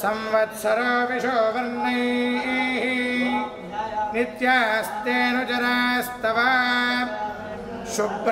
संवत्सरो विशो वर्णैः नित्यास्तेऽनुजरास्तव शुभ्र